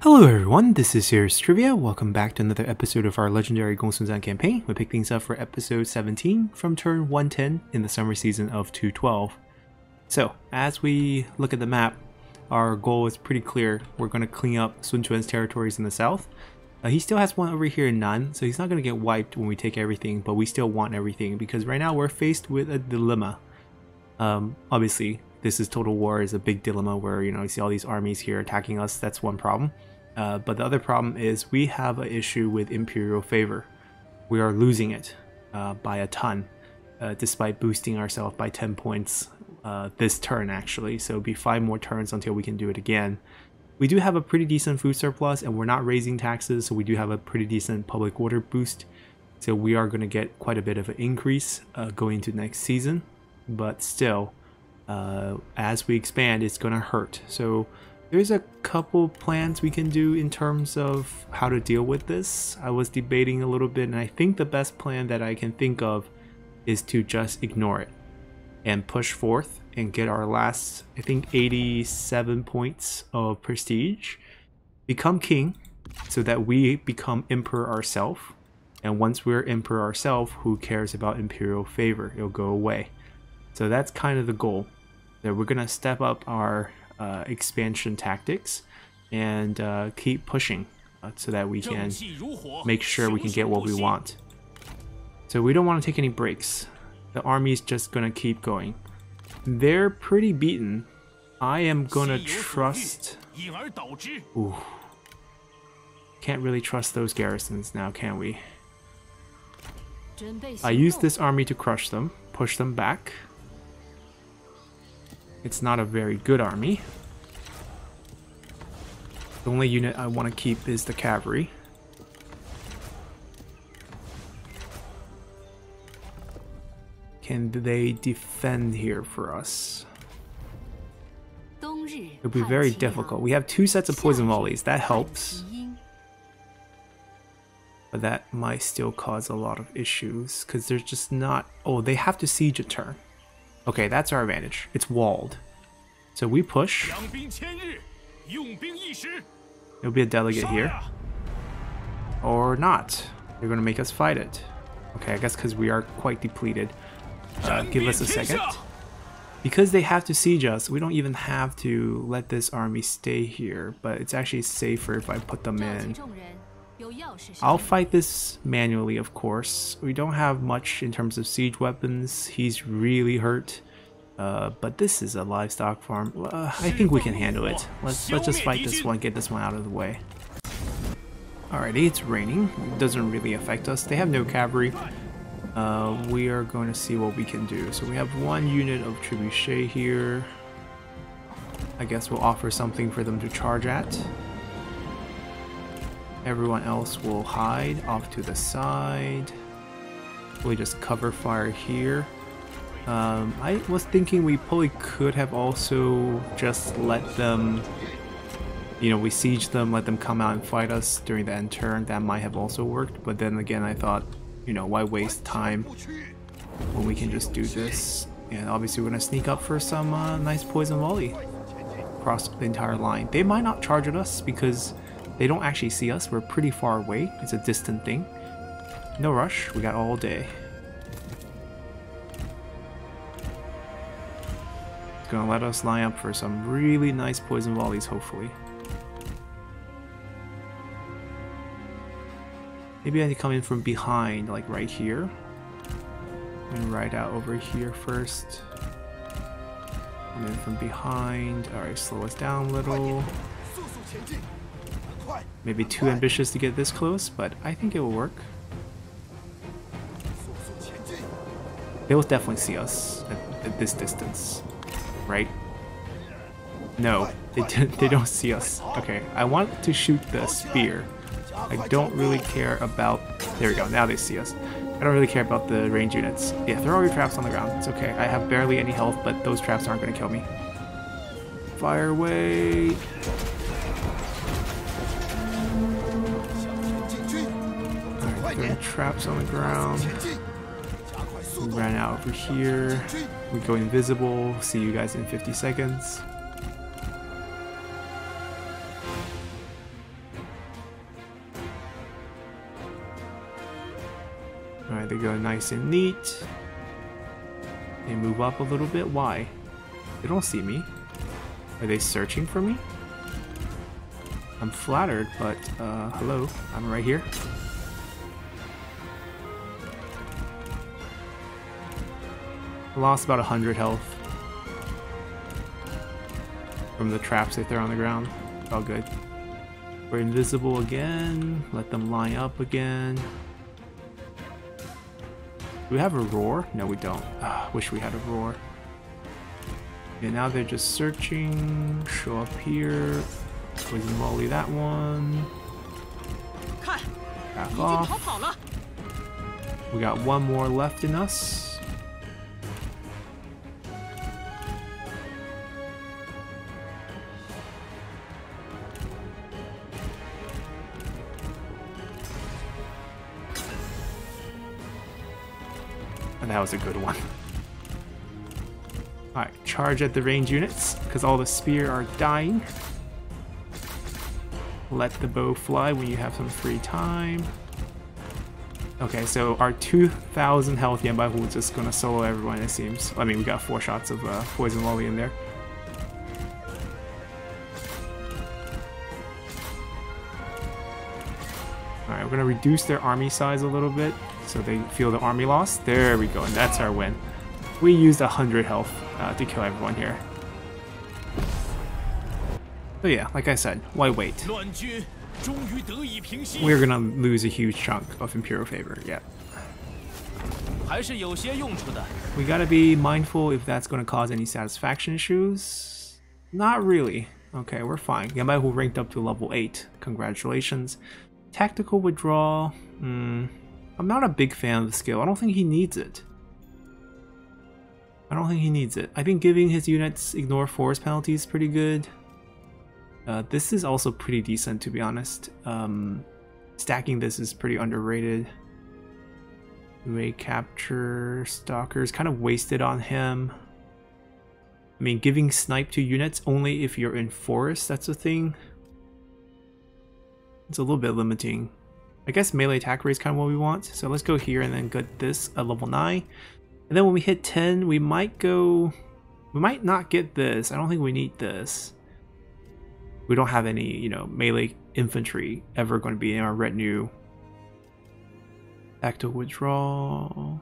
Hello everyone, this is Serious Trivia. Welcome back to another episode of our legendary Gongsun Zan campaign. We pick things up for episode 17 from turn 110 in the summer season of 212. So, as we look at the map, our goal is pretty clear. We're going to clean up Sun Quan's territories in the south. Uh, he still has one over here in Nan, so he's not going to get wiped when we take everything, but we still want everything because right now we're faced with a dilemma. Um, obviously, this is Total War is a big dilemma where, you know, you see all these armies here attacking us, that's one problem. Uh, but the other problem is we have an issue with Imperial favor. We are losing it uh, by a ton, uh, despite boosting ourselves by 10 points uh, this turn actually, so it'll be 5 more turns until we can do it again. We do have a pretty decent food surplus and we're not raising taxes, so we do have a pretty decent public order boost. So we are going to get quite a bit of an increase uh, going into next season, but still, uh, as we expand, it's going to hurt. So there's a couple plans we can do in terms of how to deal with this. I was debating a little bit, and I think the best plan that I can think of is to just ignore it and push forth and get our last, I think, 87 points of prestige, become king, so that we become emperor ourselves. And once we're emperor ourselves, who cares about imperial favor? It'll go away. So that's kind of the goal. That we're gonna step up our uh, expansion tactics and uh, keep pushing uh, so that we can make sure we can get what we want. So we don't want to take any breaks. The army's just gonna keep going. They're pretty beaten. I am gonna trust... Ooh. Can't really trust those garrisons now, can we? I used this army to crush them, push them back. It's not a very good army. The only unit I want to keep is the cavalry. Can they defend here for us? It'll be very difficult. We have two sets of poison volleys. That helps. But that might still cause a lot of issues because there's just not... Oh, they have to siege a turn. Okay, that's our advantage. It's walled. So we push. It'll be a delegate here. Or not. They're going to make us fight it. Okay, I guess because we are quite depleted. Uh, give us a second. Because they have to siege us, we don't even have to let this army stay here, but it's actually safer if I put them in. I'll fight this manually, of course. We don't have much in terms of siege weapons. He's really hurt. Uh, but this is a livestock farm. Uh, I think we can handle it. Let's let's just fight this one, get this one out of the way. Alrighty, it's raining. It doesn't really affect us. They have no cavalry. Uh, we are going to see what we can do. So we have one unit of trebuchet here. I guess we'll offer something for them to charge at. Everyone else will hide off to the side. We just cover fire here. Um, I was thinking we probably could have also just let them, you know, we siege them, let them come out and fight us during the end turn. That might have also worked, but then again, I thought, you know, why waste time when we can just do this? And obviously we're to sneak up for some uh, nice poison volley across the entire line. They might not charge at us because they don't actually see us. We're pretty far away. It's a distant thing. No rush. We got all day. Gonna let us line up for some really nice poison volleys, hopefully. Maybe I need to come in from behind, like right here. And right out over here first. Come in from behind. Alright, slow us down a little. Maybe too ambitious to get this close, but I think it will work. They will definitely see us at, at this distance, right? No, they, they don't see us. Okay, I want to shoot the spear. I don't really care about... There we go, now they see us. I don't really care about the range units. Yeah, throw all your traps on the ground. It's okay. I have barely any health, but those traps aren't going to kill me. Fire away! Alright, traps on the ground. We ran out over here. We go invisible. See you guys in 50 seconds. Alright, they go nice and neat. They move up a little bit. Why? They don't see me. Are they searching for me? I'm flattered, but uh, hello, I'm right here. Lost about 100 health from the traps they throw on the ground. All good. We're invisible again. Let them line up again. Do we have a roar? No, we don't. Ah, wish we had a roar. Okay, now they're just searching. Show up here. Poison Volley that one. Back off. We got one more left in us. And that was a good one. Alright, charge at the range units, because all the spear are dying. Let the bow fly when you have some free time. Okay, so our 2,000 health Yan Baihu is just gonna solo everyone, it seems. I mean, we got four shots of uh, Poison Volley in there. Alright, we're gonna reduce their army size a little bit so they feel the army loss. There we go, and that's our win. We used 100 health uh, to kill everyone here. So yeah, like I said, why wait? We're gonna lose a huge chunk of Imperial favor, yeah. We gotta be mindful if that's gonna cause any satisfaction issues. Not really. Okay, we're fine. Yan Baihu ranked up to level 8. Congratulations. Tactical withdrawal. Hmm. I'm not a big fan of the skill. I don't think he needs it. I don't think he needs it. I think giving his units ignore force penalties is pretty good. Uh, this is also pretty decent to be honest. Um, stacking this is pretty underrated. May capture stalkers kind of wasted on him. I mean, giving snipe to units only if you're in forest, that's a thing. It's a little bit limiting. I guess melee attack rate is kind of what we want. So let's go here and then get this at level 9. And then when we hit 10, we might go... We might not get this. I don't think we need this. We don't have any, you know, melee infantry ever going to be in our retinue. Back to withdrawal.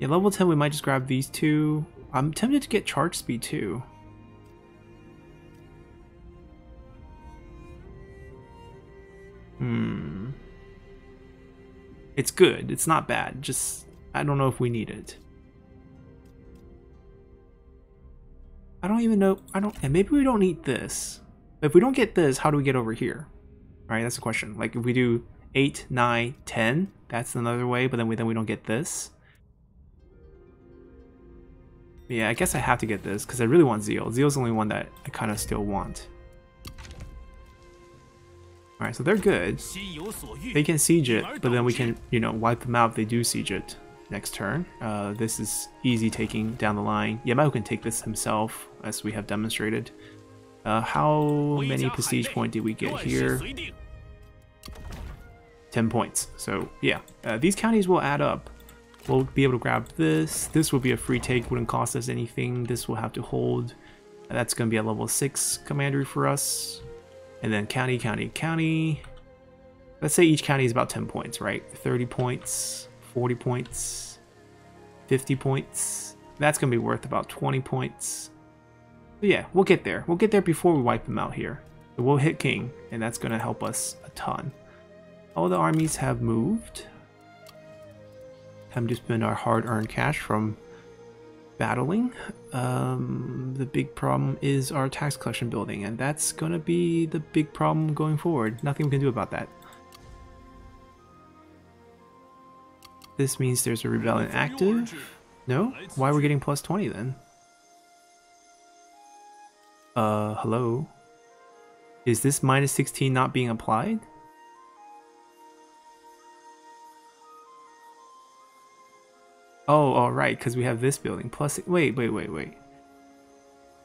Yeah, level 10, we might just grab these two. I'm tempted to get charge speed too. Hmm. It's good. It's not bad. Just, I don't know if we need it. I don't even know. I don't, and maybe we don't need this. If we don't get this, how do we get over here? All right, that's the question. Like if we do 8, 9, 10, that's another way, but then we, then we don't get this. Yeah, I guess I have to get this because I really want Zeal. Zeal's the only one that I kind of still want. Alright, so they're good. They can siege it, but then we can, you know, wipe them out if they do siege it next turn. Uh, this is easy taking down the line. Yamao can take this himself, as we have demonstrated. Uh, how many prestige point did we get here? 10 points. So, yeah, uh, these counties will add up. We'll be able to grab this. This will be a free take, wouldn't cost us anything. This will have to hold. That's going to be a level 6 commandery for us. And then county, county, county. Let's say each county is about 10 points, right? 30 points, 40 points, 50 points. That's going to be worth about 20 points. But yeah, we'll get there. We'll get there before we wipe them out here. So we'll hit king, and that's going to help us a ton. All the armies have moved. Time to spend our hard-earned cash from battling. Um, the big problem is our tax collection building, and that's going to be the big problem going forward. Nothing we can do about that. This means there's a rebellion active. No? Why we're we getting plus 20 then? Uh, hello? Is this minus 16 not being applied? Oh, all right, because we have this building. Plus, wait, wait, wait, wait.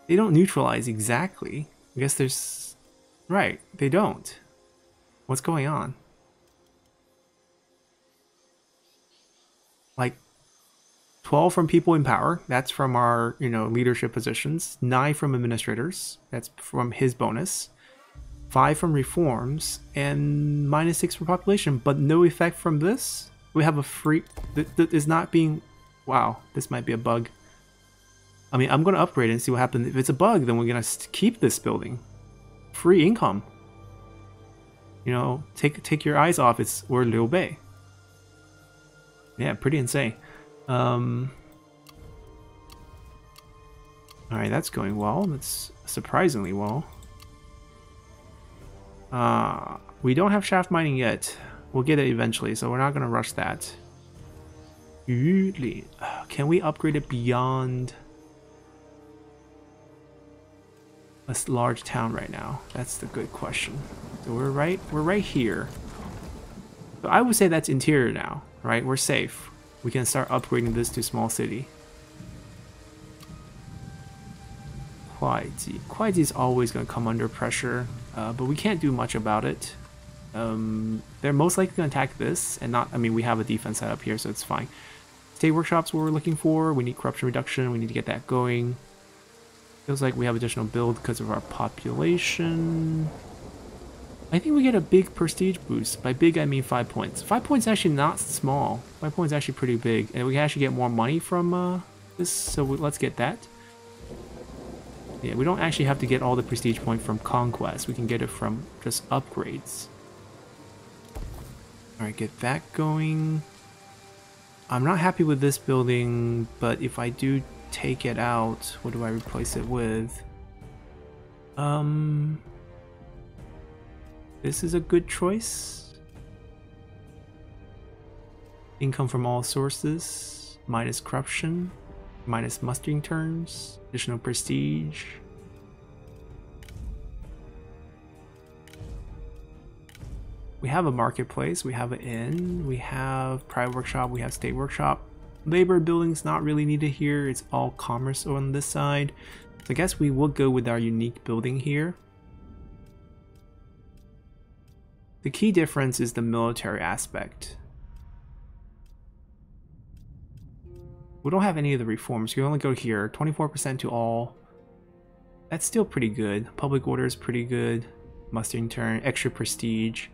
They don't neutralize exactly. I guess there's... Right, they don't. What's going on? Like, 12 from people in power. That's from our, you know, leadership positions. 9 from administrators. That's from his bonus. 5 from reforms and minus 6 for population, but no effect from this. We have a free that is not being wow, this might be a bug. I mean, I'm going to upgrade and see what happens. If it's a bug, then we're going to keep this building. Free income. You know, take take your eyes off it's we're Liu Bei. Yeah, pretty insane. Um, Alright, that's going well. That's surprisingly well. Uh, we don't have shaft mining yet. We'll get it eventually, so we're not going to rush that. Can we upgrade it beyond a large town right now? That's the good question. So we're right, we're right here. I would say that's interior now, right? We're safe. We can start upgrading this to small city. Kuaiji. Kuaiji is always going to come under pressure, uh, but we can't do much about it. Um, they're most likely going to attack this, and not, I mean, we have a defense set up here, so it's fine. Workshops we're looking for. We need corruption reduction. We need to get that going. Feels like we have additional build because of our population. I think we get a big prestige boost. By big, I mean five points. Five points actually not small. Five points actually pretty big. And we can actually get more money from uh, this, so we, let's get that. Yeah, we don't actually have to get all the prestige point from conquest. We can get it from just upgrades. Alright, get that going. I'm not happy with this building, but if I do take it out, what do I replace it with? Um, this is a good choice. Income from all sources, minus corruption, minus mustering turns, additional prestige. We have a marketplace, we have an inn, we have private workshop, we have state workshop. Labor building's not really needed here, it's all commerce on this side. So I guess we will go with our unique building here. The key difference is the military aspect. We don't have any of the reforms. You only go here. 24% to all. That's still pretty good. Public order is pretty good. Mustering turn. Extra prestige.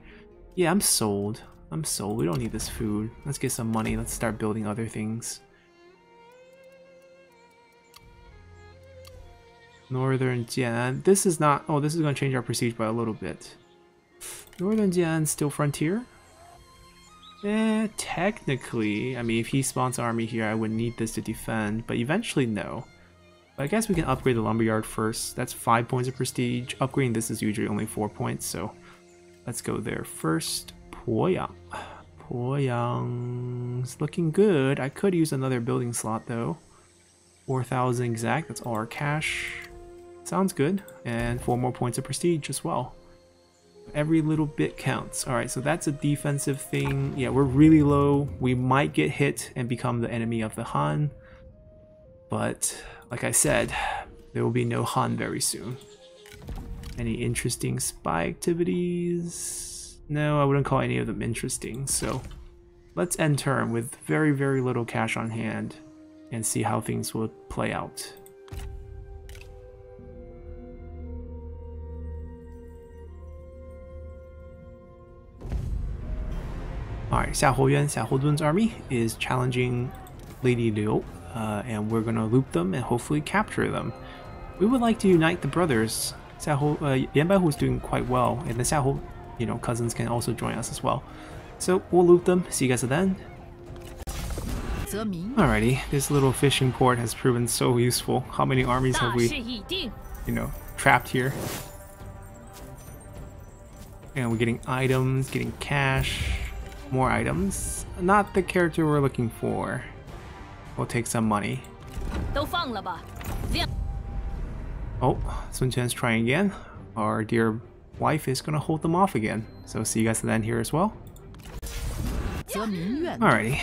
Yeah, I'm sold. I'm sold. We don't need this food. Let's get some money. Let's start building other things. Northern Jian. This is not... Oh, this is going to change our prestige by a little bit. Northern Jian still frontier? Eh, technically, I mean, if he spawns army here, I would need this to defend, but eventually, no. But I guess we can upgrade the lumberyard first. That's 5 points of prestige. Upgrading this is usually only 4 points, so let's go there first. Poyang. Poyang's looking good. I could use another building slot, though. 4,000 exact, that's all our cash. Sounds good. And 4 more points of prestige as well. Every little bit counts. Alright, so that's a defensive thing. Yeah, we're really low. We might get hit and become the enemy of the Han. But, like I said, there will be no Han very soon. Any interesting spy activities? No, I wouldn't call any of them interesting, so let's end turn with very, very little cash on hand and see how things will play out. Alright, Xiahou Yuan, Xiahou Dun's army is challenging Lady Liu, uh, and we're gonna loop them and hopefully capture them. We would like to unite the brothers. Xiahou, uh, is doing quite well, and the Xiahou, you know, cousins can also join us as well. So we'll loop them. See you guys then. Alrighty, this little fishing port has proven so useful. How many armies have we, you know, trapped here? And we're getting items, getting cash. More items. Not the character we're looking for. We'll take some money. Oh, Sun Quan's trying again. Our dear wife is gonna hold them off again. So see you guys then here as well. Alrighty.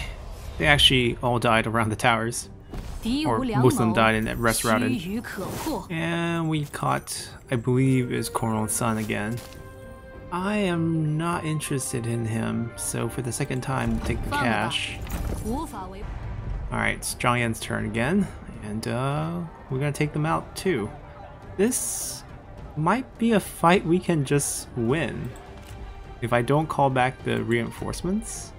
They actually all died around the towers. Or most of them died and rest routed. And we caught, I believe, is Cornel's son again. I am not interested in him, so for the second time, take the cash. Alright, it's Zhang Yan's turn again, and uh, we're gonna take them out too. This might be a fight we can just win if I don't call back the reinforcements.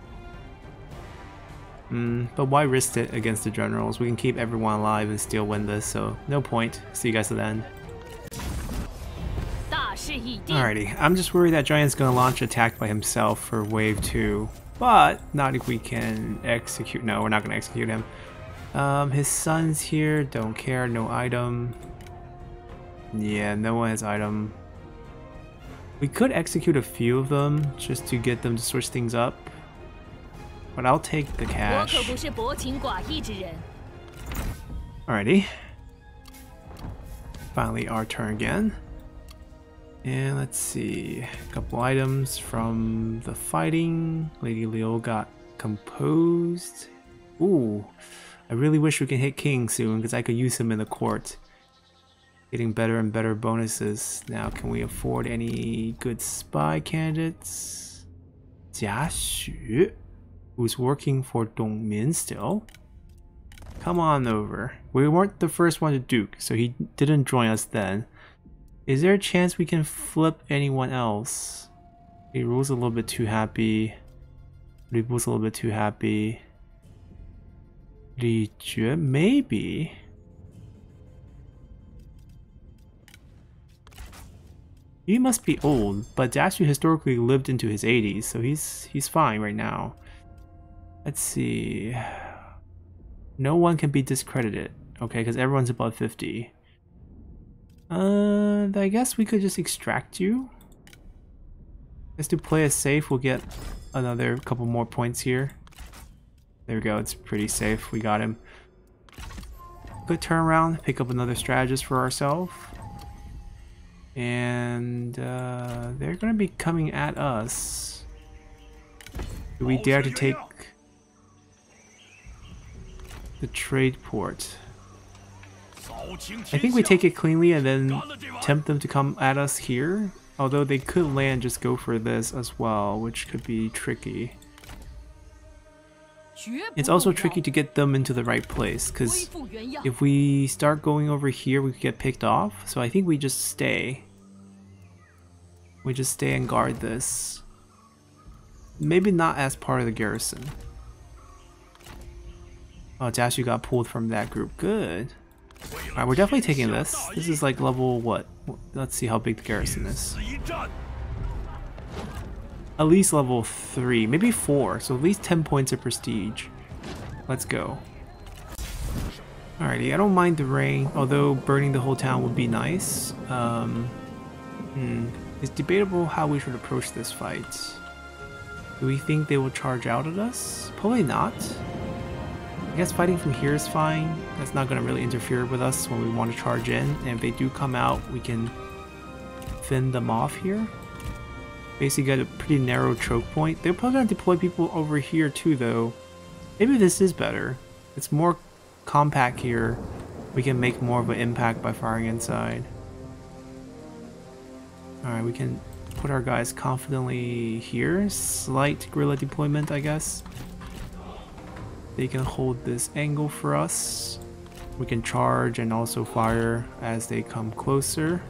Mm, but why risk it against the generals? We can keep everyone alive and still win this, so no point. See you guys at the end. Alrighty, I'm just worried that Giant's gonna launch attack by himself for wave 2. But, not if we can execute- no, we're not gonna execute him. Um, his son's here, don't care, no item. Yeah, no one has item. We could execute a few of them, just to get them to switch things up. But I'll take the cash. Alrighty. Finally our turn again. And let's see, a couple items from the fighting. Lady Liu got composed. Ooh, I really wish we can hit King soon because I could use him in the court. Getting better and better bonuses. Now, can we afford any good spy candidates? Jia Xu, who's working for Dong Min still. Come on over. We weren't the first one to Duke, so he didn't join us then. Is there a chance we can flip anyone else? He rules a little bit too happy. Lü Bu's a little bit too happy. Li Jue, maybe. He must be old, but Jia Xu historically lived into his 80s, so he's he's fine right now. Let's see. No one can be discredited, okay, because everyone's above 50. Uh, I guess we could just extract you. Just to play it safe, we'll get another couple more points here. There we go, it's pretty safe. We got him. Good turnaround, pick up another strategist for ourselves. And uh, they're gonna be coming at us. Do we dare to take the trade port? I think we take it cleanly and then tempt them to come at us here. Although they could land just go for this as well, which could be tricky. It's also tricky to get them into the right place, because if we start going over here, we could get picked off. So I think we just stay. We just stay and guard this. Maybe not as part of the garrison. Oh, Jia Xu got pulled from that group. Good. Alright, we're definitely taking this. This is like level what? Let's see how big the garrison is. At least level 3, maybe 4, so at least 10 points of prestige. Let's go. Alrighty, I don't mind the rain, although burning the whole town would be nice. Um, hmm, it's debatable how we should approach this fight. Do we think they will charge out at us? Probably not. I guess fighting from here is fine. That's not going to really interfere with us when we want to charge in. And if they do come out, we can fend them off here. Basically got a pretty narrow choke point. They're probably going to deploy people over here too though. Maybe this is better. It's more compact here. We can make more of an impact by firing inside. Alright, we can put our guys confidently here. Slight guerrilla deployment, I guess. They can hold this angle for us. We can charge and also fire as they come closer.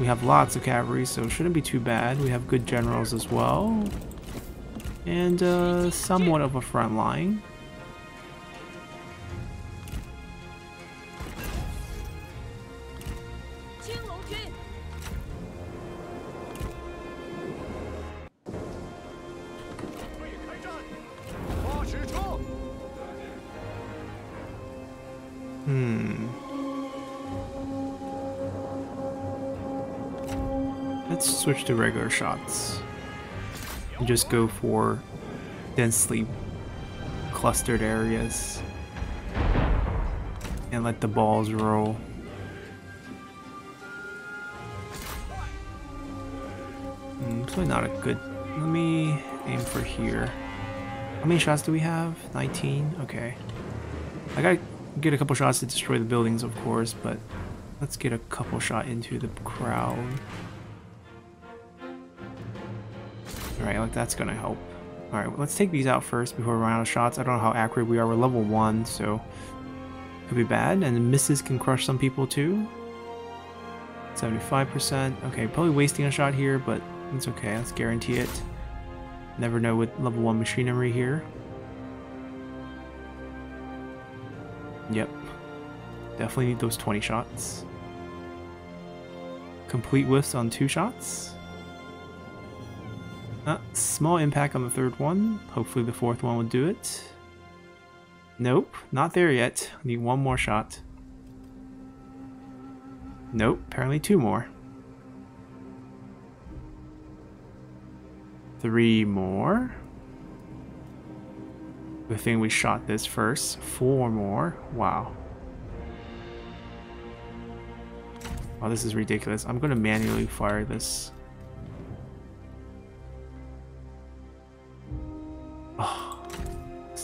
We have lots of cavalry, so it shouldn't be too bad. We have good generals as well. And uh, somewhat of a front line. To regular shots. And just go for densely clustered areas. And let the balls roll. Hmm, probably not a good... Let me aim for here. How many shots do we have? 19? Okay. I gotta get a couple shots to destroy the buildings, of course, but let's get a couple shot into the crowd. Alright, like that's gonna help. Alright, let's take these out first before we run out of shots. I don't know how accurate we are. We're level 1, so could be bad. And misses can crush some people too. 75%. Okay, probably wasting a shot here, but it's okay. Let's guarantee it. Never know with level 1 machinery here. Yep. Definitely need those 20 shots. Complete whiffs on two shots. Uh, small impact on the third one. Hopefully the fourth one will do it. Nope, not there yet. Need one more shot. Nope, apparently two more. Three more. The thing we shot this first. Four more. Wow. Oh, this is ridiculous. I'm going to manually fire this.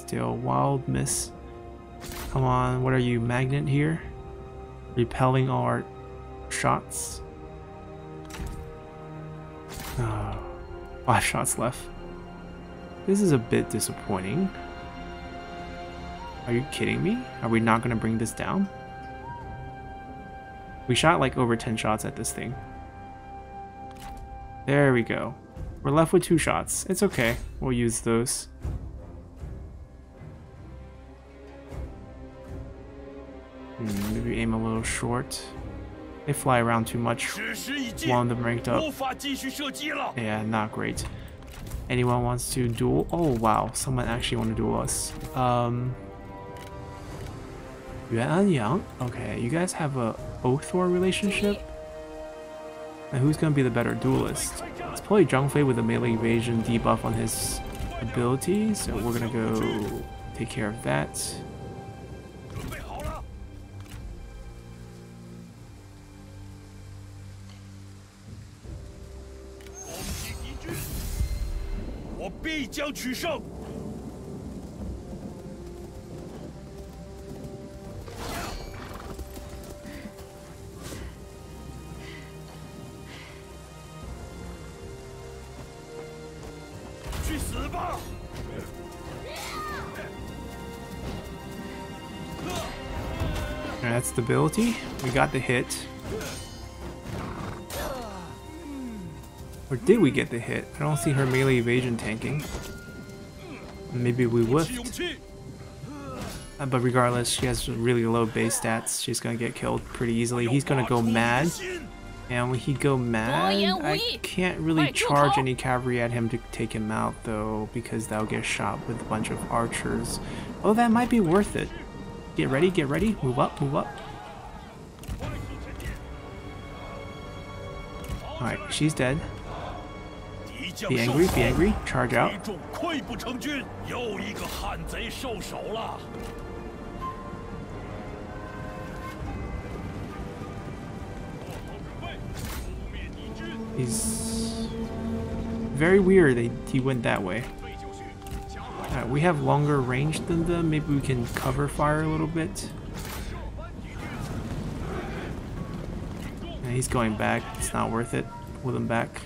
Still wild miss. Come on, what are you, magnet here? Repelling all our shots. Oh, five shots left. This is a bit disappointing. Are you kidding me? Are we not going to bring this down? We shot like over 10 shots at this thing. There we go. We're left with two shots. It's okay. We'll use those. Hmm, maybe aim a little short. They fly around too much. One of them ranked up. Yeah, not great. Anyone wants to duel? Oh wow, someone actually want to duel us. Um, Yuan Yang? Okay, you guys have a Oathor relationship? And who's gonna be the better duelist? It's probably Zhang Fei with a melee evasion debuff on his ability, so we're gonna go take care of that. I 去死吧！That's stability. We got the hit. Or did we get the hit? I don't see her melee evasion tanking. Maybe we whiffed. Uh, but regardless, she has really low base stats. She's gonna get killed pretty easily. He's gonna go mad. And when he go mad, I can't really charge any cavalry at him to take him out though, because that'll get shot with a bunch of archers. Oh, that might be worth it. Get ready, get ready, move up, move up. Alright, she's dead. Be angry, be angry, charge out. He's very weird he went that way. Right, we have longer range than them. Maybe we can cover fire a little bit. he's going back. It's not worth it. Pull him back.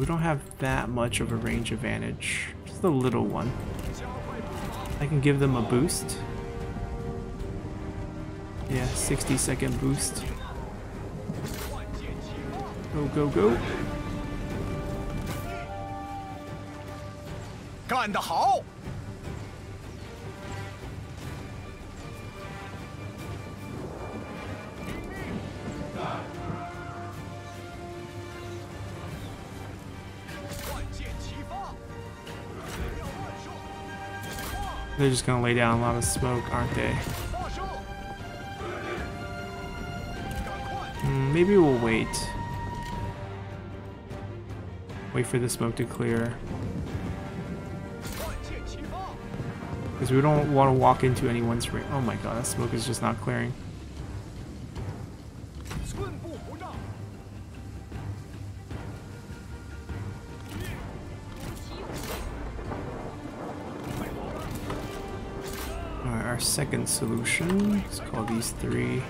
we don't have that much of a range advantage. Just a little one. I can give them a boost. Yeah, 60 second boost. Go, go, go. 干得好 ！They're just gonna lay down a lot of smoke, aren't they? Mm, maybe we'll wait. Wait for the smoke to clear. Because we don't want to walk into anyone's ring. Oh my god, that smoke is just not clearing. Solution. Let's call these three.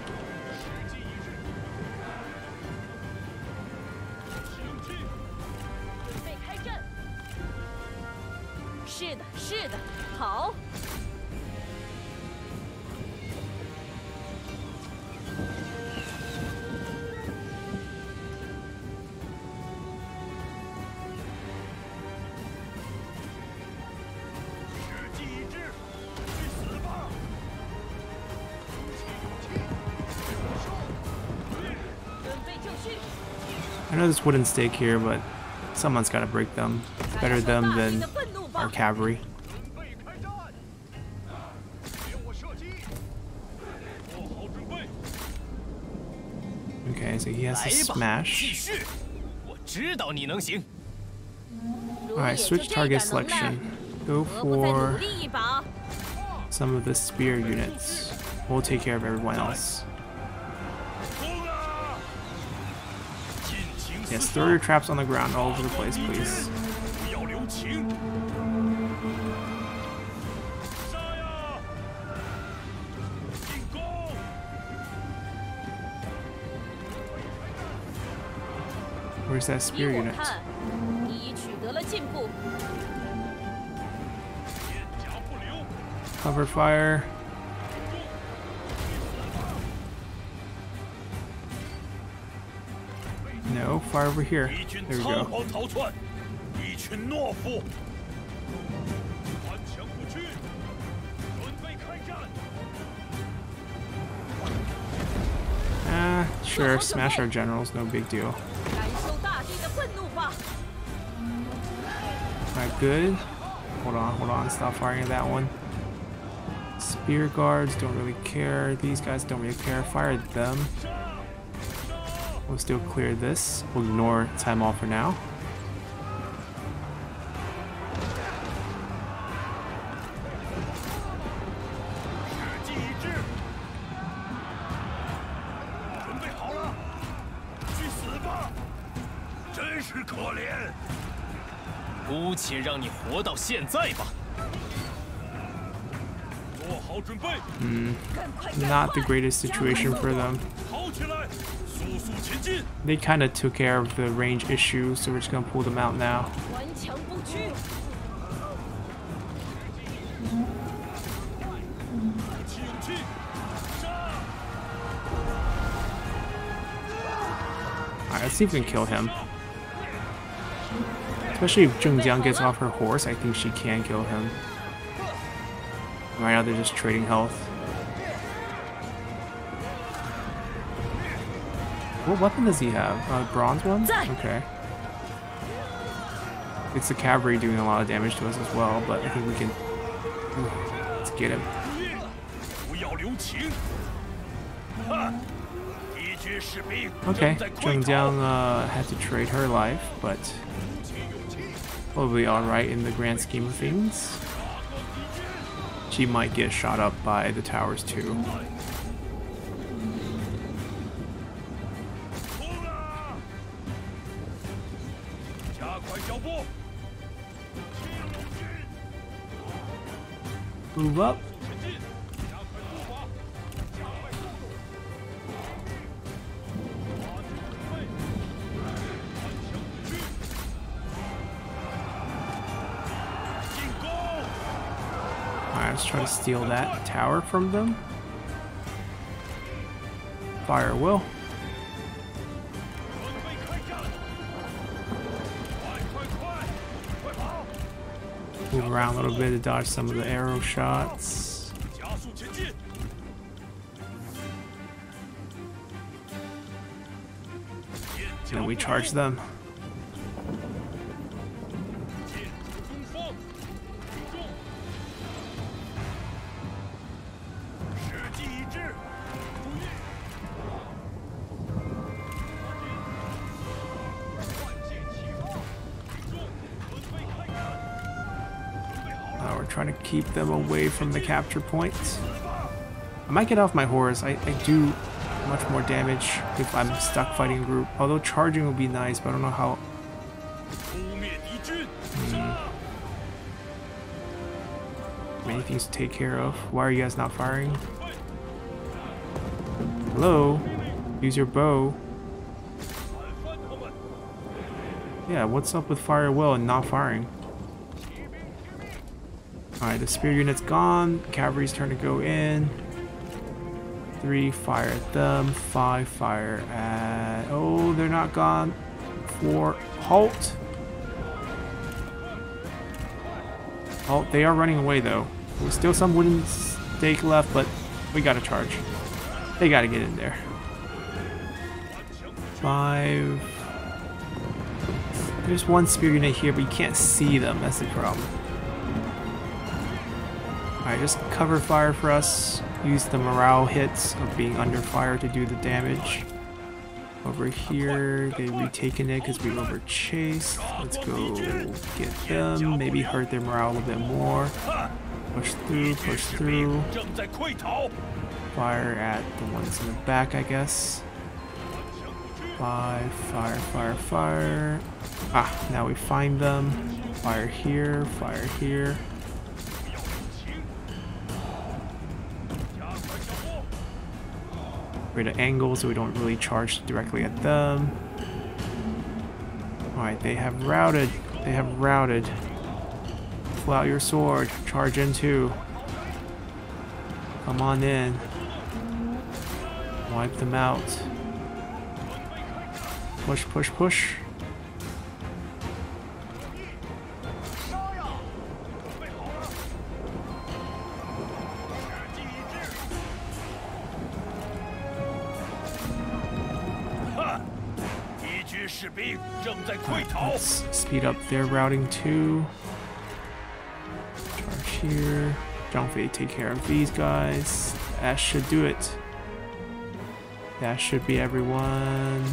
This wooden stake here, but someone's got to break them. Better them than our cavalry. Okay, so he has to smash. Alright, switch target selection. Go for some of the spear units. We'll take care of everyone else. Yes, throw your traps on the ground all over the place, please. Where's that spear unit? Cover fire. Far over here. There we go. Ah, sure, smash our generals, no big deal. Alright, good. Hold on, hold on, stop firing at that one. Spear guards don't really care. These guys don't really care. Fire them. We'll still clear this. We'll ignore time off for now. Hmm. Not the greatest situation for them. They kind of took care of the range issue, so we're just gonna pull them out now. Alright, let's see if we can kill him. Especially if Zheng Jiang gets off her horse, I think she can kill him. Right now they're just trading health. What weapon does he have? A bronze one? Okay. It's the cavalry doing a lot of damage to us as well, but I think we can... let's get him. Okay, Zheng Jiang uh, had to trade her life, but probably alright in the grand scheme of things. She might get shot up by the towers too. Move up. Alright, let's try to steal that tower from them. Fire will. Around a little bit to dodge some of the arrow shots. And we charge them. Keep them away from the capture points. I might get off my horse. I, I do much more damage if I'm stuck fighting group. Although charging would be nice, but I don't know how... Hmm. Many things to take care of. Why are you guys not firing? Hello? Use your bow. Yeah, what's up with fire well and not firing? Alright, the spear unit's gone. Cavalry's turn to go in. Three, fire at them. Five, fire at... Oh, they're not gone. Four, halt. Oh, they are running away though. There's still some wooden stake left, but we gotta charge. They gotta get in there. Five. There's one spear unit here, but you can't see them. That's the problem. Just cover fire for us. Use the morale hits of being under fire to do the damage. Over here, they retaken it because we over chased. Let's go get them. Maybe hurt their morale a bit more. Push through, push through. Fire at the ones in the back, I guess. Fire, fire, fire, fire. Ah, now we find them. Fire here, fire here. We're at an angle so we don't really charge directly at them. Alright, they have routed. They have routed. Pull out your sword. Charge into. Come on in. Wipe them out. Push, push, push. Speed up their routing too. Charge here. Zhang Fei take care of these guys. That should do it. That should be everyone.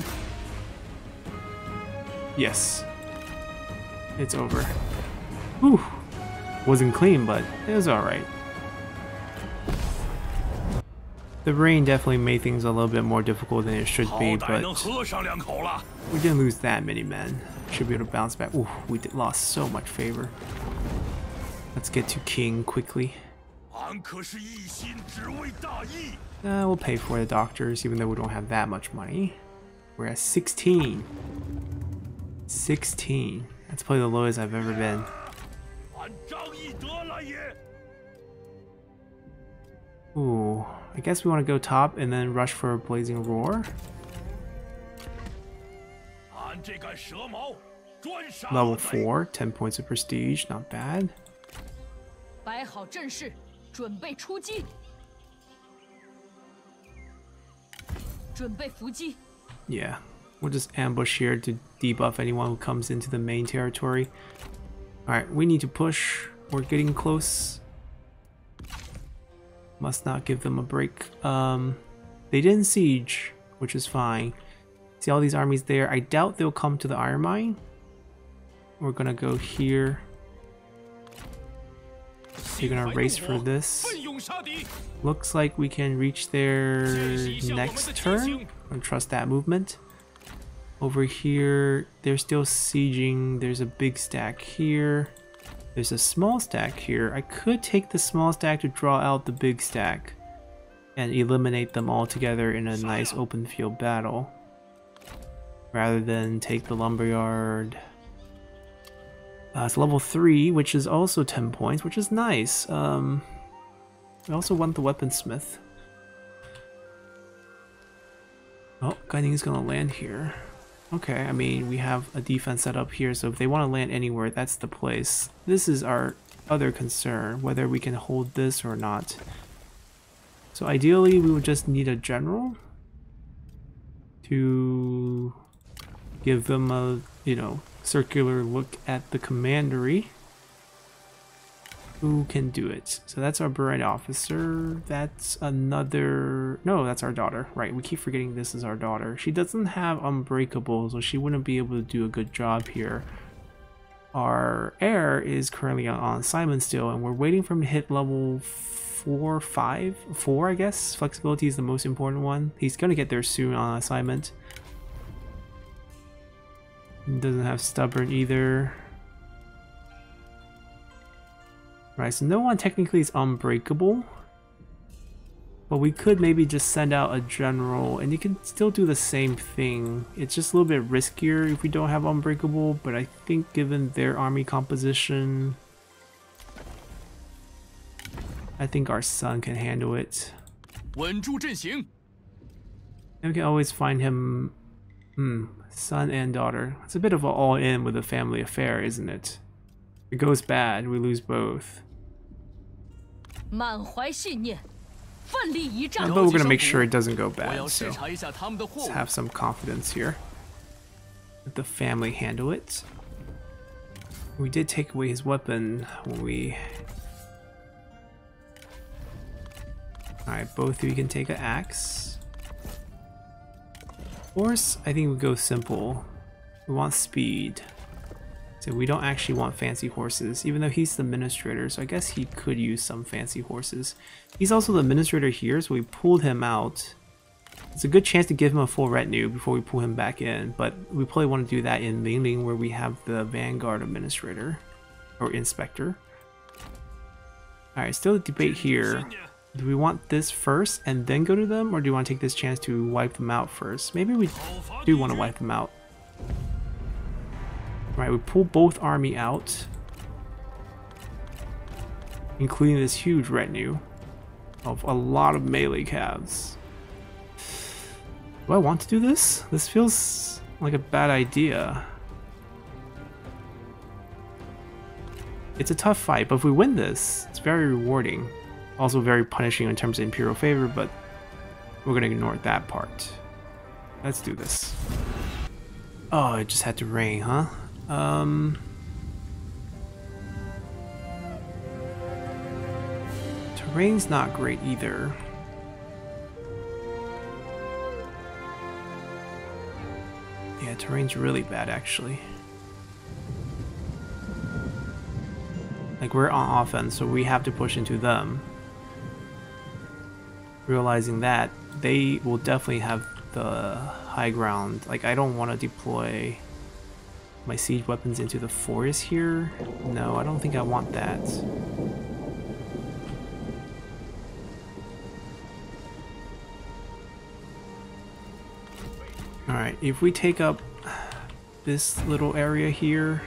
Yes. It's over. Whew. Wasn't clean, but it was alright. The rain definitely made things a little bit more difficult than it should be, but we didn't lose that many men. Should be able to bounce back. Ooh, we lost so much favor. Let's get to King quickly. Uh, we'll pay for the doctors, even though we don't have that much money. We're at 16. 16. That's probably the lowest I've ever been. Ooh, I guess we want to go top and then rush for a Blazing Roar. Level 4, 10 points of prestige, not bad. Yeah, we'll just ambush here to debuff anyone who comes into the main territory. Alright, we need to push. We're getting close. Must not give them a break. Um, they didn't siege, which is fine. See all these armies there. I doubt they'll come to the iron mine. We're gonna go here. You're gonna race for this. Looks like we can reach there next turn. I trust that movement. Over here, they're still sieging. There's a big stack here. There's a small stack here. I could take the small stack to draw out the big stack and eliminate them all together in a nice open field battle rather than take the lumberyard. Uh, it's level 3, which is also 10 points, which is nice. Um, I also want the weaponsmith. Oh, Guiding is gonna land here. Okay, I mean, we have a defense set up here, so if they want to land anywhere, that's the place. This is our other concern, whether we can hold this or not. So ideally, we would just need a general to give them a, you know, circular look at the commandery. Who can do it? So that's our bright officer. That's another... No, that's our daughter. Right, we keep forgetting this is our daughter. She doesn't have Unbreakable, so she wouldn't be able to do a good job here. Our heir is currently on assignment still, and we're waiting for him to hit level 4, 5? 4, I guess? Flexibility is the most important one. He's going to get there soon on assignment. Doesn't have Stubborn either. Right, so no one technically is unbreakable. But we could maybe just send out a general, and you can still do the same thing. It's just a little bit riskier if we don't have Unbreakable, but I think given their army composition, I think our son can handle it. And we can always find him, hmm, Son and daughter. It's a bit of an all-in with a family affair, isn't it? It goes bad, we lose both. But we're going to make sure it doesn't go bad, so let's have some confidence here. Let the family handle it. We did take away his weapon when we... Alright, both of you can take an axe. Horse, I think we go simple. We want speed. So we don't actually want fancy horses, even though he's the administrator, so I guess he could use some fancy horses. He's also the administrator here, so we pulled him out. It's a good chance to give him a full retinue before we pull him back in, but we probably want to do that in Lingling where we have the Vanguard Administrator, or Inspector. Alright, still a debate here. Do we want this first and then go to them, or do we want to take this chance to wipe them out first? Maybe we do want to wipe them out. Right, we pull both army out. Including this huge retinue of a lot of melee calves. Do I want to do this? This feels like a bad idea. It's a tough fight, but if we win this, it's very rewarding. Also very punishing in terms of Imperial favor, but we're gonna ignore that part. Let's do this. Oh, it just had to rain, huh? Um, terrain's not great either. Yeah, terrain's really bad actually. Like we're on offense, so we have to push into them. Realizing that, they will definitely have the high ground. Like I don't want to deploy my siege weapons into the forest here? No, I don't think I want that. Alright, if we take up this little area here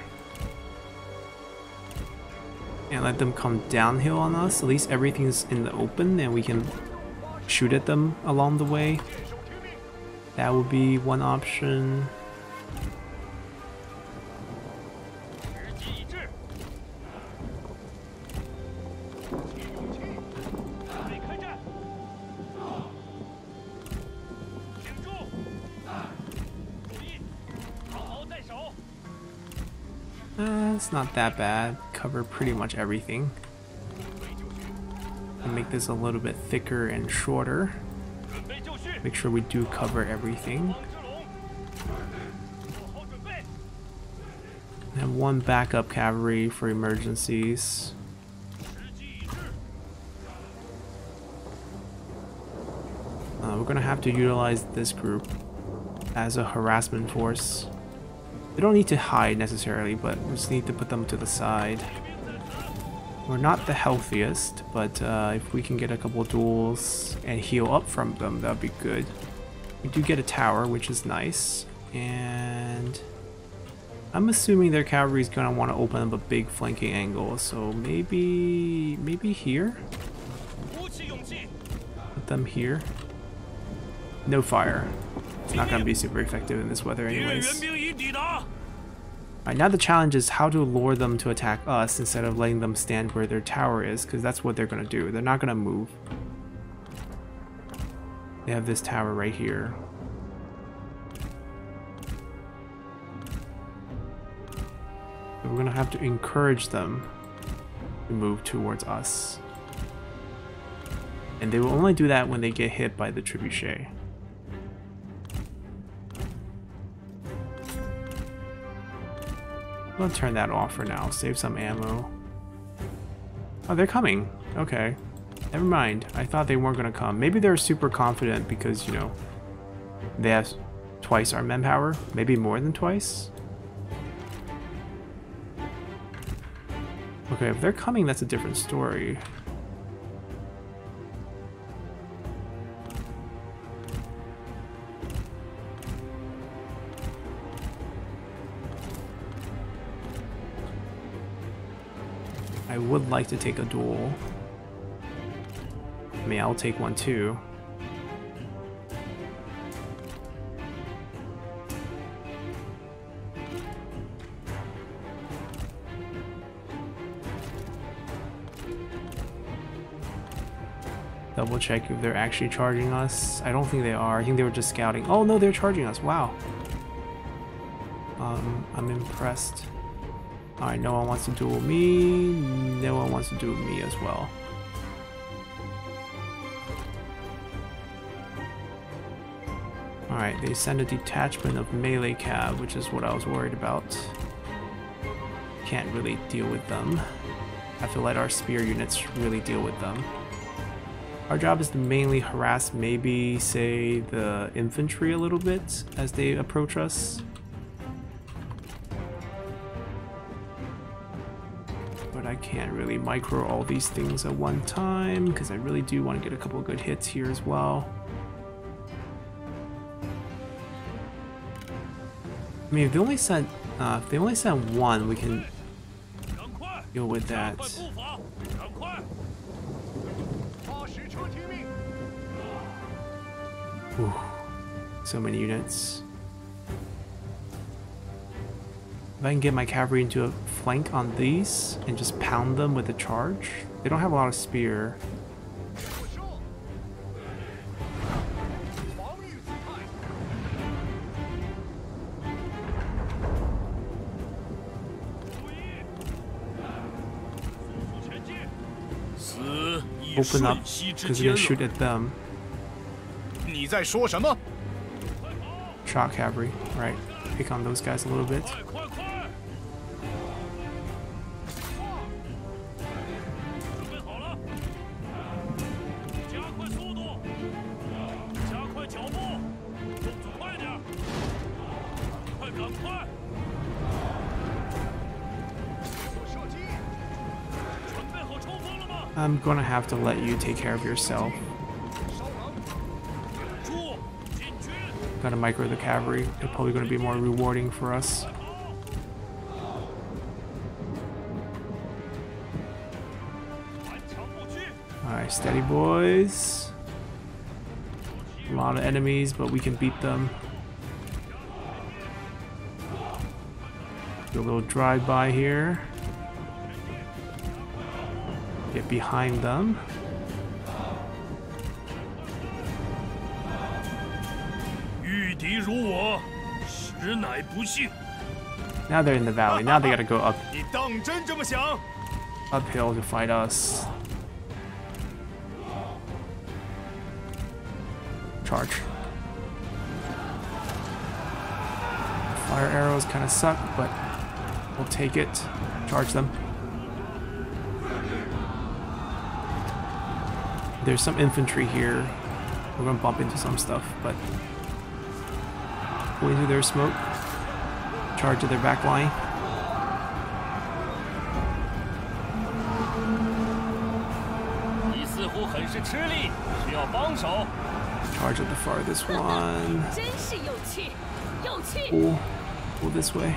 and let them come downhill on us, at least everything's in the open and we can shoot at them along the way. That would be one option. it's not that bad. Cover pretty much everything. And make this a little bit thicker and shorter. Make sure we do cover everything. And one backup cavalry for emergencies. Uh, we're gonna have to utilize this group as a harassment force. They don't need to hide necessarily, but we just need to put them to the side. We're not the healthiest, but uh, if we can get a couple duels and heal up from them, that'd be good. We do get a tower, which is nice, and I'm assuming their cavalry is gonna want to open up a big flanking angle, so maybe maybe here. Put them here. No fire. It's not gonna be super effective in this weather, anyways. Right, now the challenge is how to lure them to attack us instead of letting them stand where their tower is, because that's what they're going to do. They're not going to move. They have this tower right here. So we're going to have to encourage them to move towards us. And they will only do that when they get hit by the trebuchet. Gonna turn that off for now, save some ammo. Oh, they're coming. Okay. Never mind. I thought they weren't gonna come. Maybe they're super confident because, you know, they have twice our manpower. Maybe more than twice. Okay, if they're coming, that's a different story. I would like to take a duel. I mean, I'll take one too. Double check if they're actually charging us. I don't think they are. I think they were just scouting. Oh no, they're charging us. Wow. Um, I'm impressed. Alright, no one wants to duel me. No one wants to duel me as well. Alright, they send a detachment of melee cab, which is what I was worried about. Can't really deal with them. I feel like our spear units really deal with them. Our job is to mainly harass maybe, say, the infantry a little bit as they approach us. Can't really micro all these things at one time because I really do want to get a couple good hits here as well. I mean, if they only sent, uh, if they only sent one, we can deal with that. So many units. If I can get my cavalry into a flank on these and just pound them with a charge, they don't have a lot of spear. Open up because they're gonna shoot at them. 你在说什么？Shock cavalry, right? Pick on those guys a little bit. I'm gonna have to let you take care of yourself. Gotta micro the cavalry. They're probably gonna be more rewarding for us. Alright, steady boys. A lot of enemies, but we can beat them. Do a little drive-by here. Behind them. Now they're in the valley. Now they gotta go up uphill to fight us. Charge. Fire arrows kind of suck, but we'll take it. Charge them. There's some infantry here. We're gonna bump into some stuff, but go into their smoke. Charge to their back line. Charge at the farthest one. Pull, pull this way.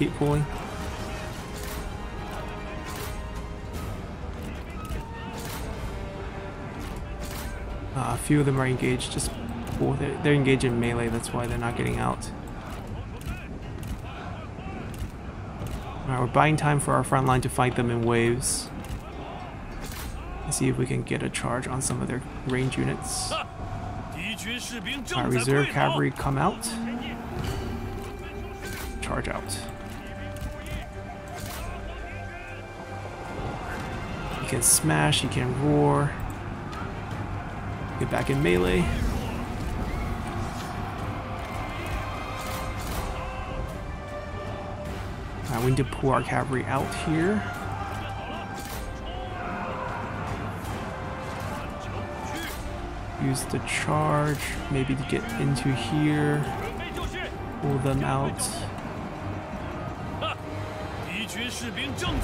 Keep pulling. Uh, a few of them are engaged, just pull. They're, they're engaged in melee, that's why they're not getting out. Alright, we're buying time for our front line to fight them in waves. See if we can get a charge on some of their range units. Our reserve cavalry come out. Charge out. can smash, he can roar. Get back in melee. We need to pull our cavalry out here. Use the charge, maybe to get into here. Pull them out.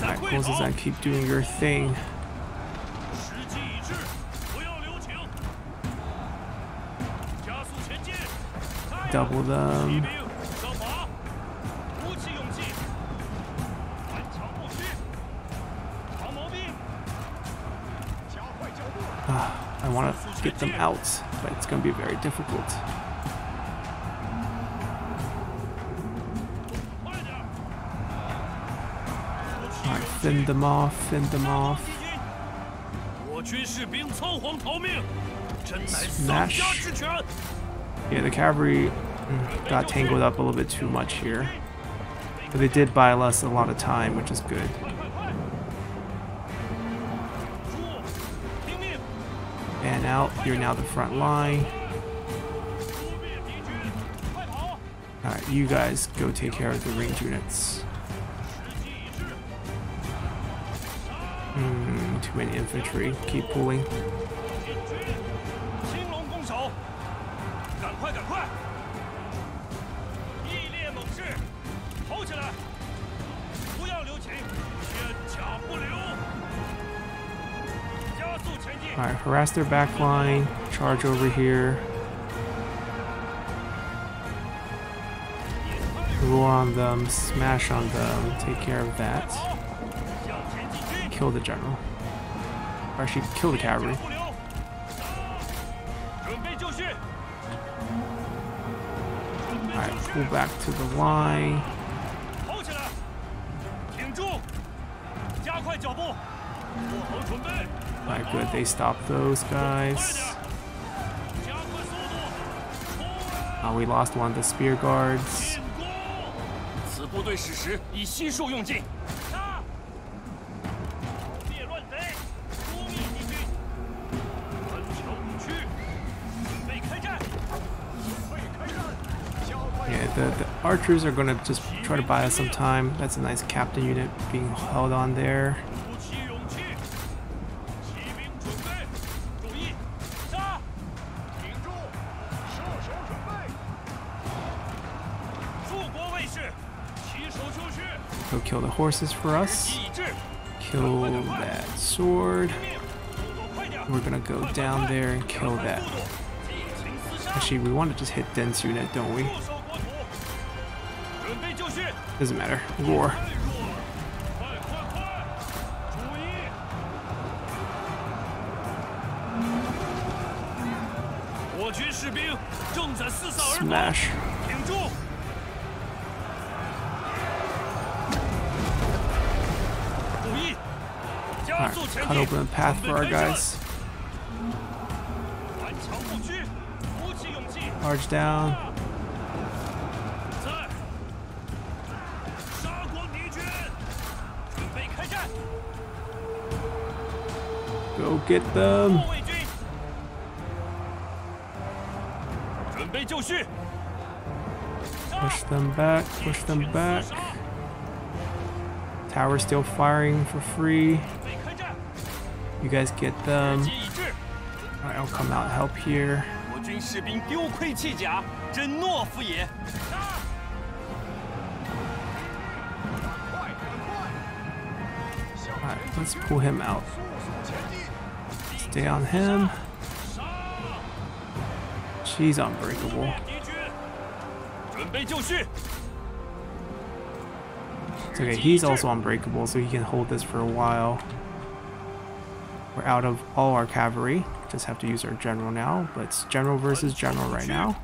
Right, Moses, keep doing your thing. double them. Uh, I want to get them out, but it's going to be very difficult. Alright, fend them off, fend them off. Smash. Yeah, the cavalry Got tangled up a little bit too much here. But they did buy us a lot of time, which is good. And out, you're now the front line. Alright, you guys go take care of the range units. Hmm, too many infantry, keep pulling. harass their back line, charge over here. Roar on them, smash on them, take care of that. Kill the general. Or actually, kill the cavalry. Alright, pull back to the line. My good, they stopped those guys. Uh, we lost one of the spear guards. Yeah, the, the archers are gonna just try to buy us some time. That's a nice captain unit being held on there. Kill the horses for us. Kill that sword. We're gonna go down there and kill that. Actually, we want to just hit Densunet, don't we? Doesn't matter. War. Smash. A path for our guys. Charge down. Go get them. Push them back, push them back. Tower still firing for free. You guys get them. Alright, I'll come out help here. Alright, let's pull him out. Stay on him. She's unbreakable. It's okay, he's also unbreakable, so he can hold this for a while. We're out of all our cavalry. Just have to use our general now, but it's general versus general right now.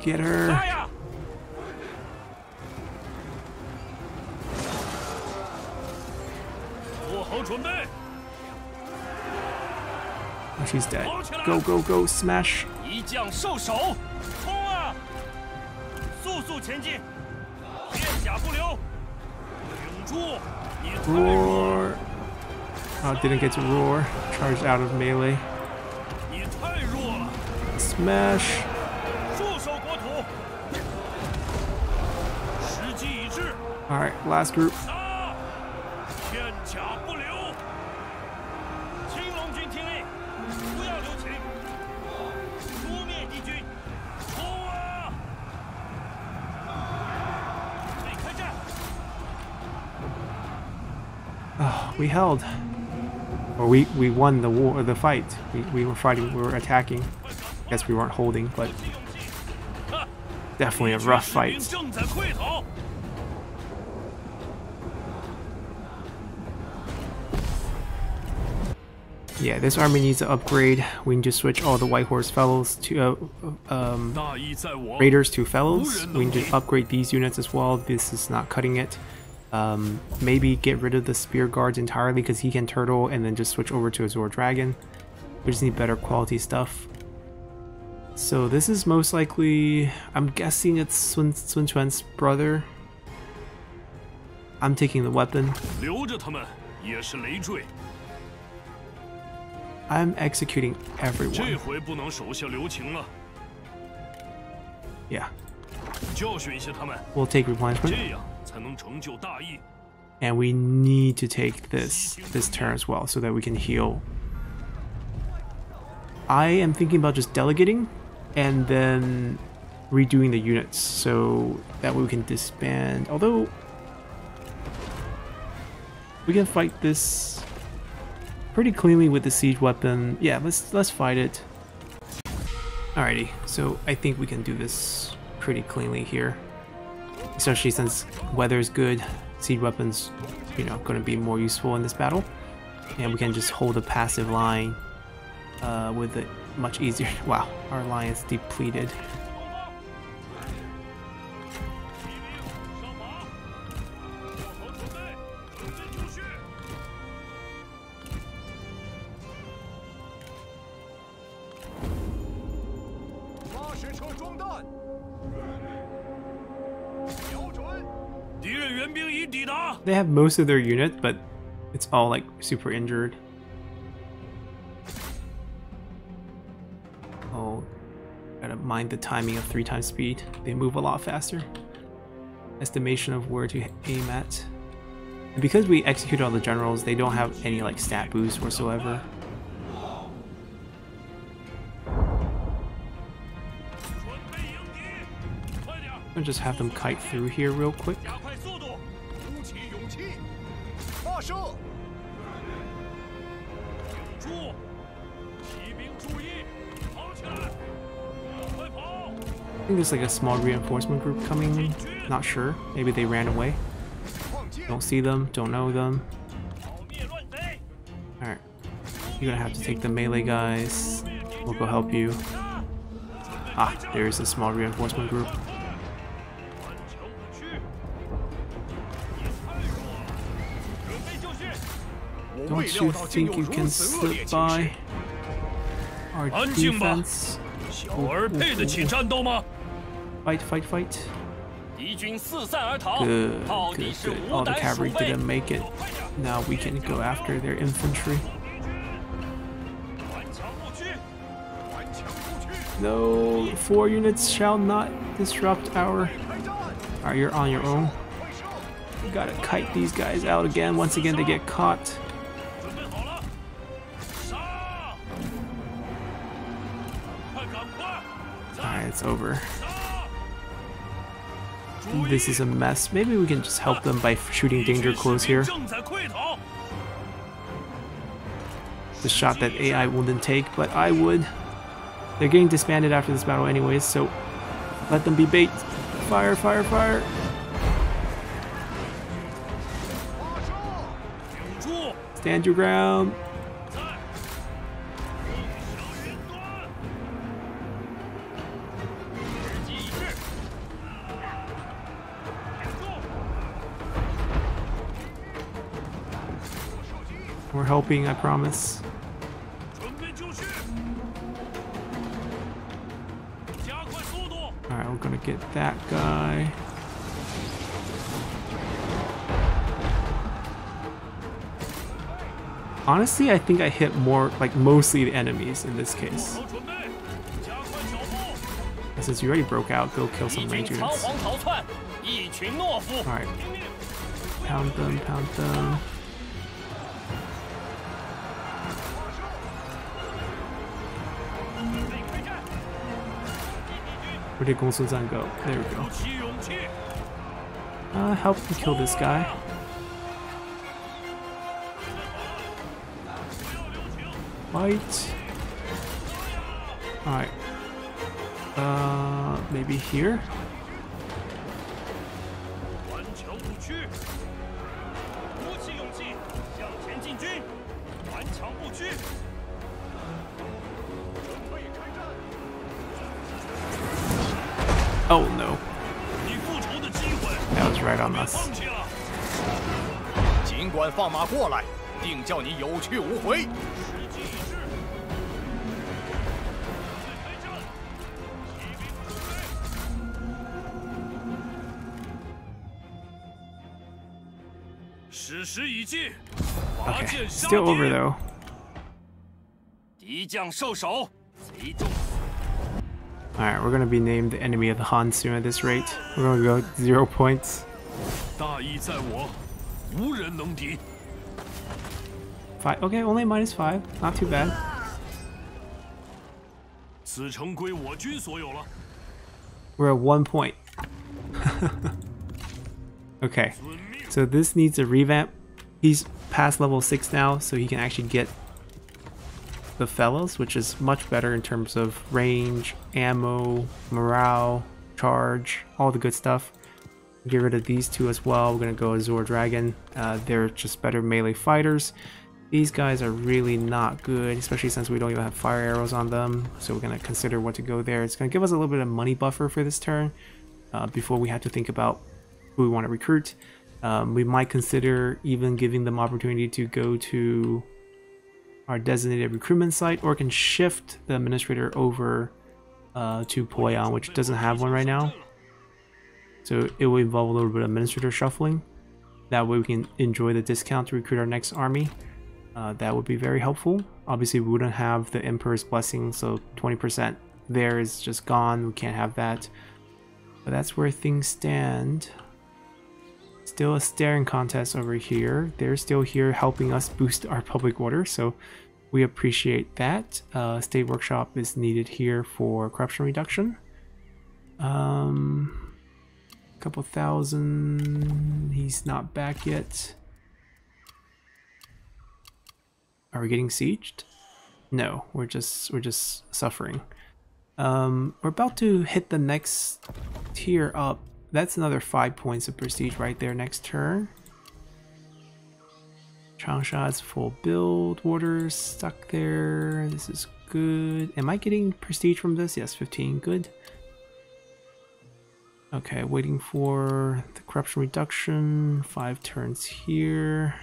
Get her. Oh, she's dead. Go, go, go, smash. 一将受首，冲啊！速速前进，片甲不留！挺住！你太弱了， Roar. Oh, didn't get to roar. Charged out of melee. 你太弱了！ Smash. 束手国土，时机已至， All right, last group. we held. Or we, we won the war, the fight. We, we were fighting, we were attacking. Guess we weren't holding, but definitely a rough fight. Yeah, this army needs to upgrade. We can just switch all the White Horse Fellows to uh, uh um, Raiders to Fellows. We can just upgrade these units as well. This is not cutting it. Um, maybe get rid of the spear guards entirely because he can turtle and then just switch over to Azure Dragon. We just need better quality stuff. So this is most likely, I'm guessing it's Sun, Sun Quan's brother. I'm taking the weapon. I'm executing everyone. Yeah. We'll take replenishment. And we need to take this this turn as well so that we can heal. I am thinking about just delegating and then redoing the units so that way we can disband. Although we can fight this pretty cleanly with the siege weapon. Yeah, let's let's fight it. Alrighty, so I think we can do this pretty cleanly here. Especially since weather is good, siege weapons, you know, going to be more useful in this battle. And we can just hold a passive line uh, with it much easier. Wow, our line is depleted. They have most of their unit, but it's all like super injured. Oh, gotta mind the timing of three times speed. They move a lot faster. Estimation of where to aim at. And because we execute all the generals, they don't have any like stat boost whatsoever. I'll just have them kite through here real quick. 射，住！骑兵注意，跑起来，快跑！ I think there's like a small reinforcement group coming. Not sure. Maybe they ran away. 放箭， Don't see them. Don't know them. 扫灭乱贼， Alright. You're gonna have to take the melee guys. We'll go help you. Ah, there's a small reinforcement group. Don't you think you can slip by our defense? Fight, fight, fight. Good, good, good. All the cavalry didn't make it. Now we can go after their infantry. No, four units shall not disrupt our... Alright, you're on your own. You gotta kite these guys out again. Once again, they get caught. over. This is a mess. Maybe we can just help them by shooting danger close here. The shot that AI wouldn't take, but I would. They're getting disbanded after this battle anyways, so let them be bait. Fire, fire, fire. Stand your ground. helping, I promise. Alright, we're gonna get that guy. Honestly, I think I hit more, like, mostly the enemies in this case. Since you already broke out, go kill some rangers. Alright. Pound them, pound them. Did Gong Sun Gongsun Zan go? There we go. Uh, help me kill this guy. Fight. Alright. Uh, maybe here? on 别 us. 放弃了。尽管放马过来，定叫你有去无回。时机已至，再开战，骑兵准备。时时已尽，拔 Okay. 剑杀 Still over 敌 though. 敌将受首，贼众 Alright, we're gonna be named the enemy of the Han soon at this rate. We're gonna go zero points. 大义在我，无人能敌。 Five. Okay, only minus five. Not too bad. 此城归我军所有了。 We're at one point. okay, 遵命。 so this needs a revamp. He's past level 6 now, so he can actually get the fellows, which is much better in terms of range, ammo, morale, charge, all the good stuff. Get rid of these two as well. We're going to go Azure Dragon. Uh, they're just better melee fighters. These guys are really not good, especially since we don't even have fire arrows on them. So we're going to consider what to go there. It's going to give us a little bit of money buffer for this turn uh, before we have to think about who we want to recruit. Um, we might consider even giving them opportunity to go to our designated recruitment site or can shift the administrator over uh, to Poyang, which doesn't have one right now. So it will involve a little bit of administrator shuffling. That way we can enjoy the discount to recruit our next army. Uh, that would be very helpful. Obviously, we wouldn't have the Emperor's Blessing, so 20% there is just gone. We can't have that. But that's where things stand. Still a staring contest over here. They're still here helping us boost our public order, so we appreciate that. Uh, State Workshop is needed here for corruption reduction. Um, couple thousand. He's not back yet. Are we getting sieged? No, we're just we're just suffering. Um, we're about to hit the next tier up. That's another five points of prestige right there next turn. Changsha's full build orders stuck there. This is good. Am I getting prestige from this? Yes, 15. Good. Okay, waiting for the corruption reduction. Five turns here.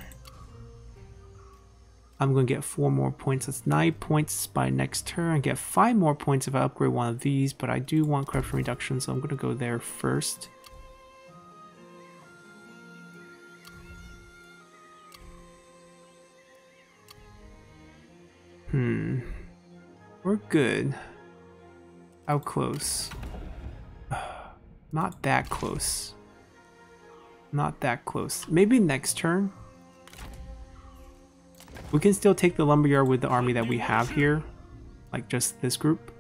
I'm going to get four more points. That's nine points by next turn. Get five more points if I upgrade one of these, but I do want corruption reduction, so I'm going to go there first. Hmm. We're good. How close? Not that close. Not that close. Maybe next turn. We can still take the lumberyard with the army that we have here. Like just this group.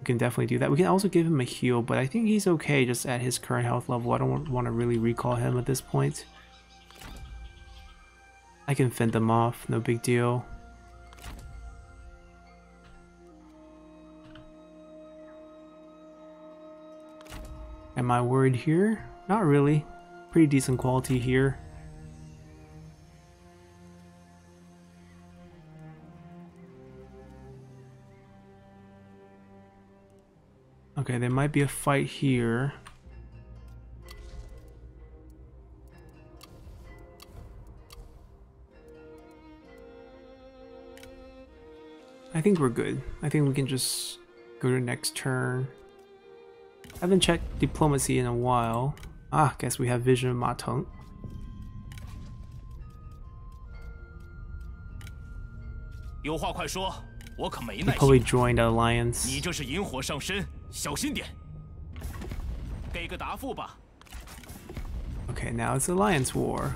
We can definitely do that. We can also give him a heal, but I think he's okay just at his current health level. I don't want to really recall him at this point. I can fend them off, no big deal. Am I worried here? Not really. Pretty decent quality here. Okay, there might be a fight here. I think we're good. I think we can just go to next turn. I haven't checked diplomacy in a while. Ah, guess we have Vision Ma Teng. He probably joined the alliance. Okay, now it's alliance war.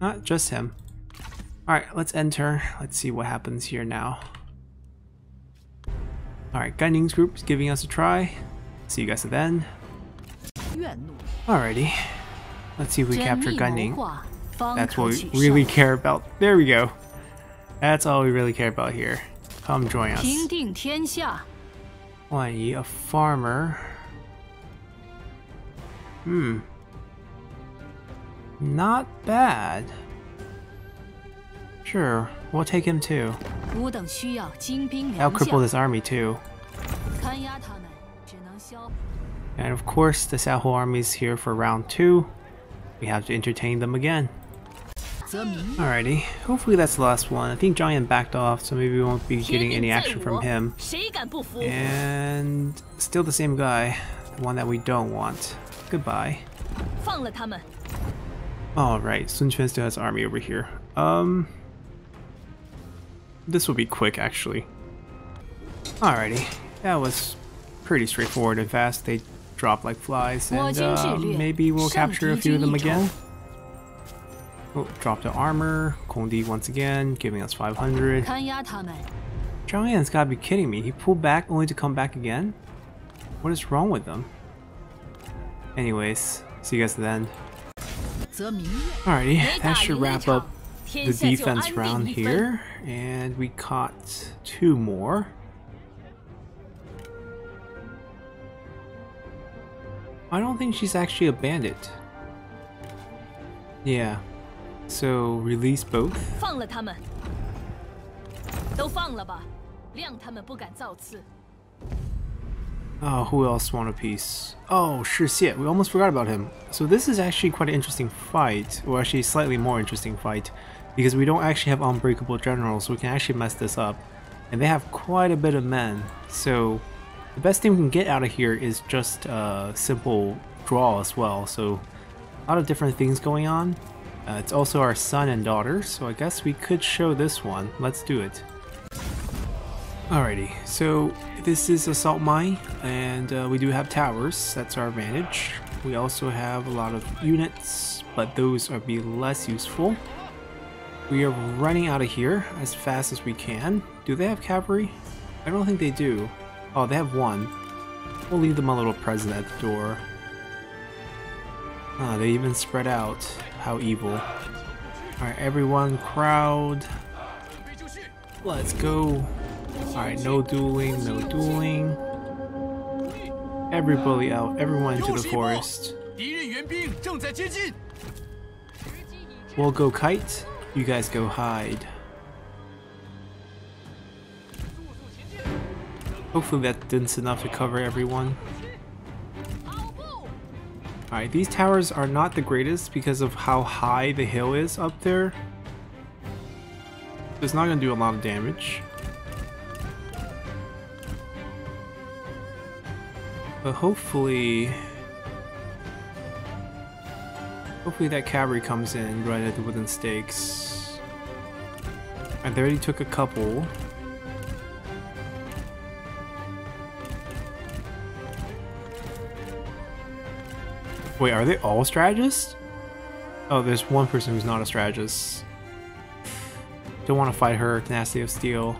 Not just him. Alright, let's enter. Let's see what happens here now. Alright, Gan Ning's group is giving us a try. See you guys then. Alrighty. Let's see if we capture Gan Ning. That's what we really care about. There we go. That's all we really care about here. Come join us. Why Yi, a farmer. Hmm. Not bad. Sure, we'll take him too. I'll cripple this army too. And of course, the Xiaohu army is here for round 2. We have to entertain them again. Alrighty, hopefully that's the last one. I think Giant backed off, so maybe we won't be getting any action from him. And still the same guy, the one that we don't want. Goodbye. Alright, Sun Quan still has army over here. Um, this will be quick, actually. Alrighty, that was pretty straightforward and fast. They drop like flies, and uh, maybe we'll capture a few of them again. Oh, drop the armor. Kondi once again, giving us 500. Zhang gotta be kidding me. He pulled back only to come back again? What is wrong with them? Anyways, see you guys at the end. Alrighty, that should wrap up the defense round here, and we caught two more. I don't think she's actually a bandit. Yeah. So release both. Oh, who else want a piece? Oh, sure, Xie. we almost forgot about him. So this is actually quite an interesting fight, or actually slightly more interesting fight because we don't actually have unbreakable generals, so we can actually mess this up. And they have quite a bit of men, so the best thing we can get out of here is just a simple draw as well. So a lot of different things going on. Uh, it's also our son and daughter, so I guess we could show this one. Let's do it. Alrighty, so this is Assault Mine, and uh, we do have towers, that's our advantage. We also have a lot of units, but those are be less useful. We are running out of here as fast as we can. Do they have cavalry? I don't think they do. Oh, they have one. We'll leave them a little present at the door. Ah, they even spread out. How evil. Alright, everyone, crowd. Let's go. Alright, no dueling, no dueling. Everybody out, everyone into the forest. We'll go kite you guys go hide. Hopefully that's enough to cover everyone. Alright, these towers are not the greatest because of how high the hill is up there. It's not going to do a lot of damage. But hopefully... Hopefully that cavalry comes in right at the wooden stakes. I already took a couple. Wait, are they all strategists? Oh, there's one person who's not a strategist. Don't want to fight her, Tenacity of Steel.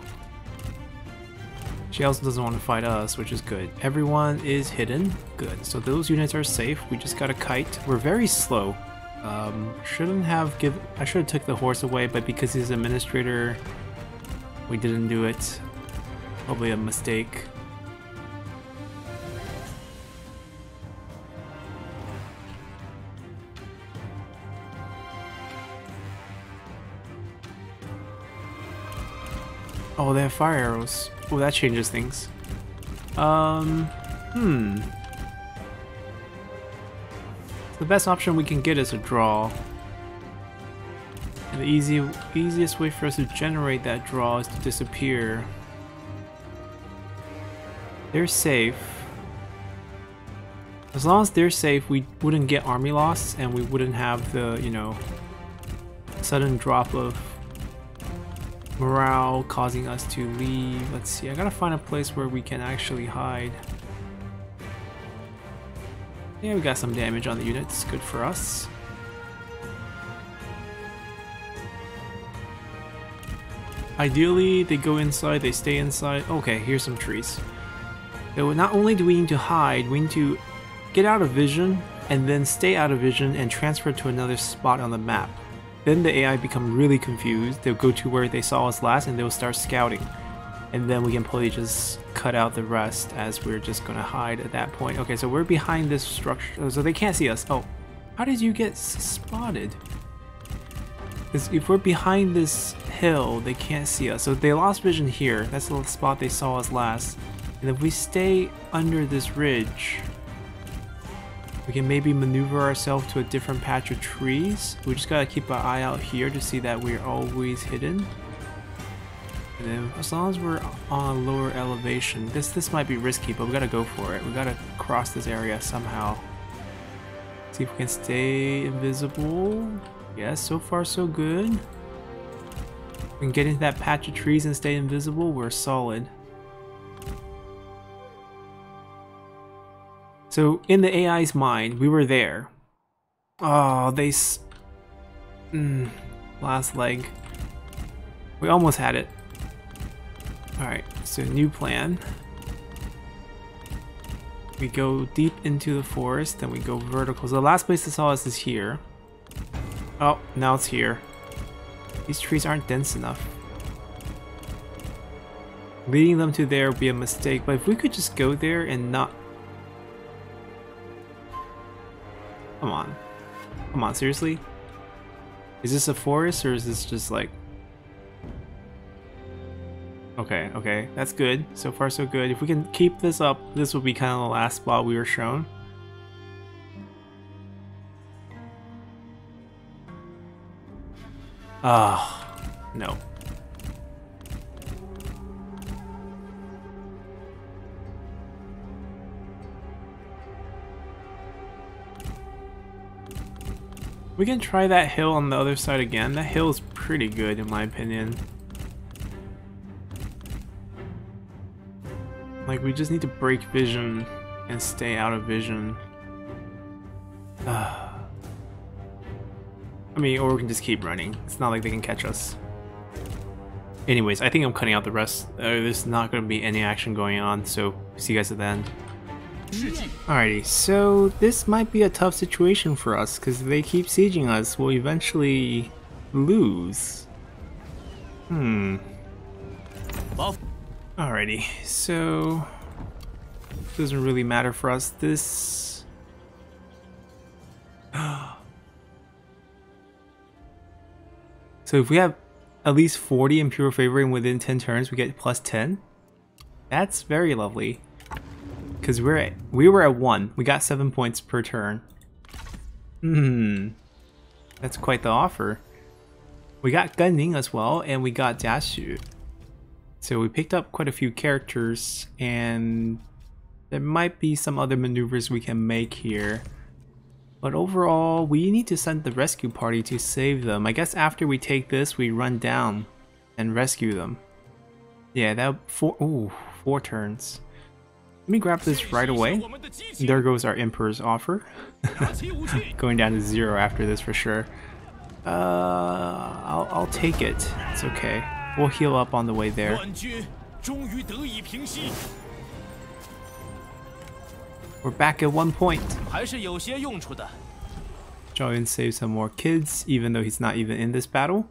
She also doesn't want to fight us, which is good. Everyone is hidden. Good. So those units are safe. We just got a kite. We're very slow. Um, shouldn't have give. I should have took the horse away, but because he's administrator, we didn't do it. Probably a mistake. Oh, they have fire arrows. Oh, that changes things. Um, hmm. The best option we can get is a draw. And the easy, easiest way for us to generate that draw is to disappear. They're safe. As long as they're safe, we wouldn't get army loss and we wouldn't have the, you know, sudden drop of morale causing us to leave. Let's see, I gotta find a place where we can actually hide. Yeah, we got some damage on the units, good for us. Ideally, they go inside, they stay inside. Okay, here's some trees. So not only do we need to hide, we need to get out of vision and then stay out of vision and transfer to another spot on the map. Then the AI become really confused. They'll go to where they saw us last and they'll start scouting. And then we can probably just cut out the rest as we're just gonna hide at that point. Okay, so we're behind this structure, oh, so they can't see us. Oh, how did you get spotted? Because if we're behind this hill, they can't see us. So they lost vision here. That's the spot they saw us last. And if we stay under this ridge, we can maybe maneuver ourselves to a different patch of trees. We just gotta keep our eye out here to see that we're always hidden. As long as we're on a lower elevation, this this might be risky, but we gotta go for it. We gotta cross this area somehow. See if we can stay invisible. Yes, so far so good. We can get into that patch of trees and stay invisible, we're solid. So in the AI's mind, we were there. Oh, they mm, last leg. We almost had it. Alright, so new plan. We go deep into the forest, then we go vertical. So the last place they saw us is here. Oh, now it's here. These trees aren't dense enough. Leading them to there would be a mistake, but if we could just go there and not... Come on. Come on, seriously? Is this a forest or is this just like... Okay, okay, that's good. So far so good. If we can keep this up, this will be kind of the last spot we were shown. Ah, no. We can try that hill on the other side again. That hill is pretty good in my opinion. Like, we just need to break vision and stay out of vision. I mean, or we can just keep running. It's not like they can catch us. Anyways, I think I'm cutting out the rest. Uh, there's not going to be any action going on, so see you guys at the end. Alrighty, so this might be a tough situation for us, because they keep sieging us, we'll eventually lose. Hmm. Alrighty, so doesn't really matter for us. This So if we have at least 40 Imperial Favoring within 10 turns, we get plus 10. That's very lovely. Because we're at, we were at 1. We got 7 points per turn. Hmm. That's quite the offer. We got Gan Ning as well, and we got Jia Xu. So we picked up quite a few characters, and there might be some other maneuvers we can make here. But overall, we need to send the rescue party to save them. I guess after we take this, we run down and rescue them. Yeah, that four ooh, four turns. Let me grab this right away. There goes our Emperor's offer. Going down to zero after this for sure. Uh, I'll, I'll take it. It's okay. We'll heal up on the way there. We're back at one point. Zhao Yun saved some more kids, even though he's not even in this battle.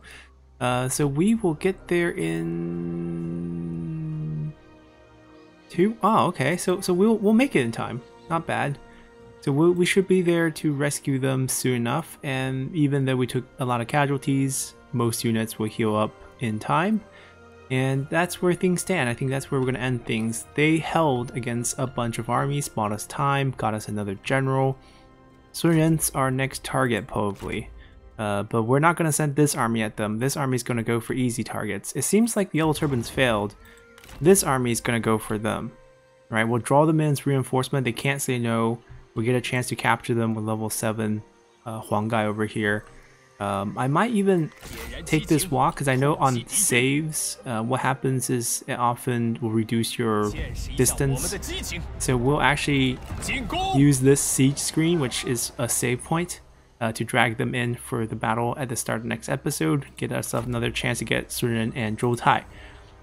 Uh, so we will get there in two. Oh, okay. So so we'll we'll make it in time. Not bad. So we'll, we should be there to rescue them soon enough. And even though we took a lot of casualties, most units will heal up in time. And that's where things stand. I think that's where we're going to end things. They held against a bunch of armies, bought us time, got us another general. Sun our next target, probably. Uh, but we're not going to send this army at them. This army is going to go for easy targets. It seems like the Yellow Turbans failed. This army is going to go for them. Right, we'll draw them in as reinforcement. They can't say no. We get a chance to capture them with level 7 uh, Huang Gai over here. Um, I might even take this walk because I know on saves, uh, what happens is it often will reduce your distance. So we'll actually use this siege screen, which is a save point, uh, to drag them in for the battle at the start of the next episode, get ourselves another chance to get Sun Ren and Zhou Tai.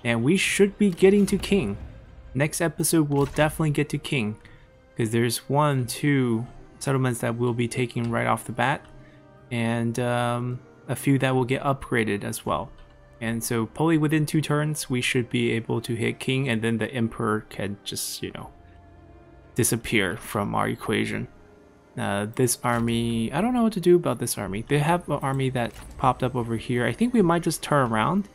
And we should be getting to King. Next episode, we'll definitely get to King, because there's one, two settlements that we'll be taking right off the bat and um, a few that will get upgraded as well. And so probably within two turns, we should be able to hit king and then the emperor can just, you know, disappear from our equation. Uh, this army, I don't know what to do about this army. They have an army that popped up over here. I think we might just turn around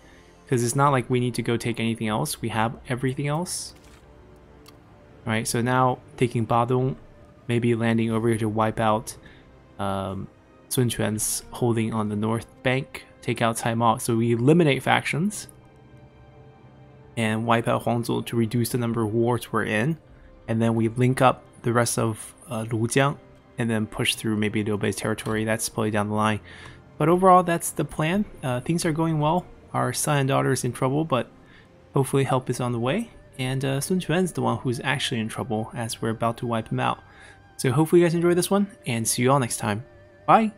because it's not like we need to go take anything else. We have everything else. All right, so now taking Badong, maybe landing over here to wipe out um, Sun Quan's holding on the north bank, take out Cai Mao. So we eliminate factions and wipe out Huang Zu to reduce the number of wars we're in. And then we link up the rest of uh, Lujiang and then push through maybe Liu Bei's territory. That's probably down the line. But overall, that's the plan. Uh, things are going well. Our son and daughter is in trouble, but hopefully help is on the way. And uh, Sun Quan's the one who's actually in trouble as we're about to wipe him out. So hopefully you guys enjoyed this one, and see you all next time. Bye!